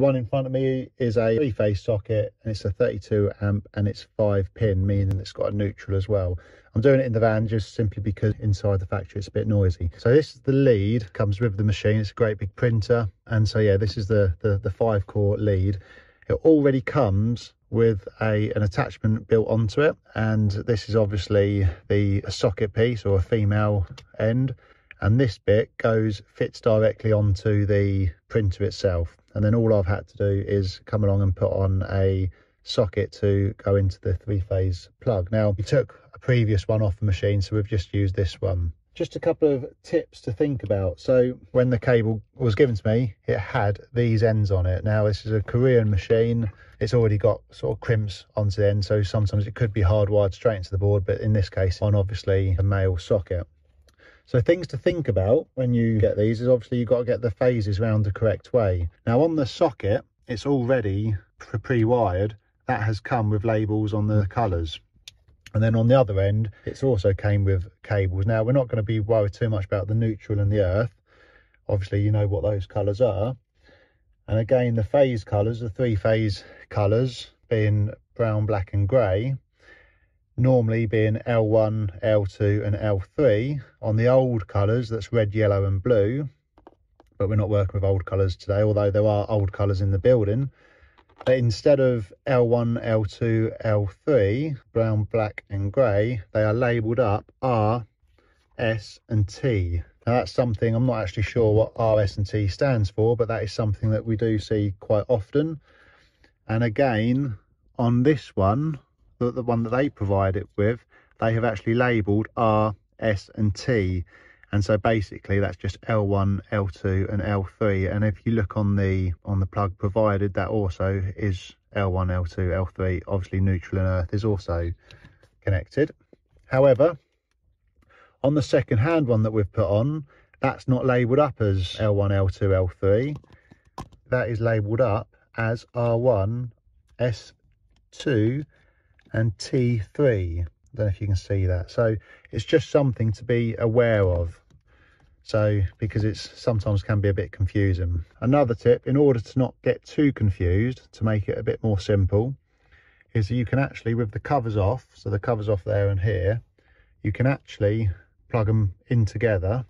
One in front of me is a three-phase socket and it's a 32 amp and it's five pin, meaning it's got a neutral as well. I'm doing it in the van just simply because inside the factory it's a bit noisy. So this is the lead, comes with the machine. It's a great big printer. And so yeah, this is the, the, the five core lead. It already comes with a an attachment built onto it and this is obviously the socket piece or a female end and this bit goes fits directly onto the printer itself and then all I've had to do is come along and put on a socket to go into the three-phase plug. Now we took a previous one off the machine so we've just used this one. Just a couple of tips to think about. So when the cable was given to me it had these ends on it. Now this is a korean machine. It's already got sort of crimps onto the end so sometimes it could be hardwired straight into the board but in this case on obviously a male socket so things to think about when you get these is obviously you've got to get the phases round the correct way. Now on the socket, it's already pre-wired. That has come with labels on the mm. colours. And then on the other end, it's also came with cables. Now we're not going to be worried too much about the neutral and the earth. Obviously you know what those colours are. And again, the phase colours, the three phase colours being brown, black and grey normally being L1, L2 and L3. On the old colours, that's red, yellow and blue. But we're not working with old colours today, although there are old colours in the building. But instead of L1, L2, L3, brown, black and grey, they are labelled up R, S and T. Now that's something, I'm not actually sure what R, S and T stands for, but that is something that we do see quite often. And again, on this one, the, the one that they provide it with, they have actually labelled R, S and T. And so basically that's just L1, L2 and L3. And if you look on the on the plug provided, that also is L1, L2, L3. Obviously neutral and earth is also connected. However, on the second hand one that we've put on, that's not labelled up as L1, L2, L3. That is labelled up as R1, S2 and T3. I don't know if you can see that. So it's just something to be aware of. So because it's sometimes can be a bit confusing. Another tip, in order to not get too confused, to make it a bit more simple, is that you can actually, with the covers off, so the covers off there and here, you can actually plug them in together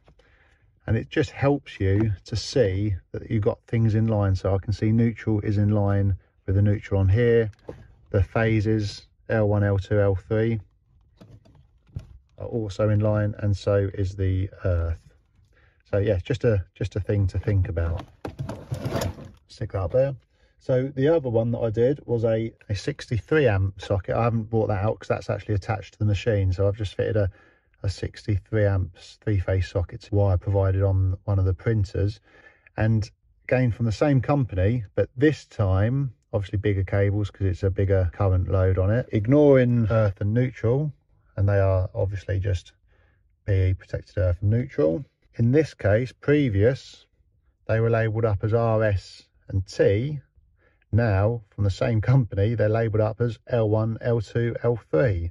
and it just helps you to see that you've got things in line. So I can see neutral is in line with the neutral on here, the phases L1, L2, L3 are also in line and so is the earth. So yeah, just a just a thing to think about. Stick that up there. So the other one that I did was a, a 63 amp socket. I haven't brought that out because that's actually attached to the machine. So I've just fitted a, a 63 amps three-phase socket wire provided on one of the printers. And again from the same company, but this time obviously bigger cables because it's a bigger current load on it. Ignoring earth and neutral and they are obviously just PE protected earth and neutral. In this case previous they were labeled up as RS and T. Now from the same company they're labeled up as L1 L2 L3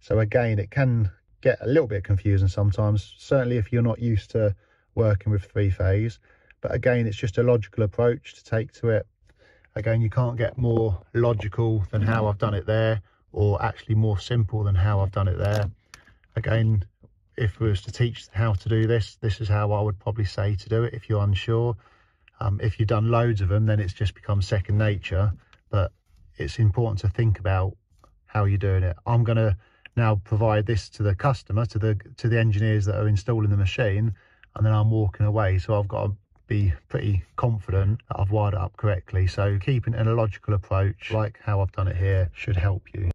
so again it can get a little bit confusing sometimes certainly if you're not used to working with three phase. But again it's just a logical approach to take to it Again, you can't get more logical than how I've done it there or actually more simple than how I've done it there. Again, if we was to teach how to do this, this is how I would probably say to do it if you're unsure. Um, if you've done loads of them, then it's just become second nature. But it's important to think about how you're doing it. I'm going to now provide this to the customer, to the to the engineers that are installing the machine, and then I'm walking away. So I've got be pretty confident that I've wired it up correctly. So keeping a logical approach like how I've done it here should help you.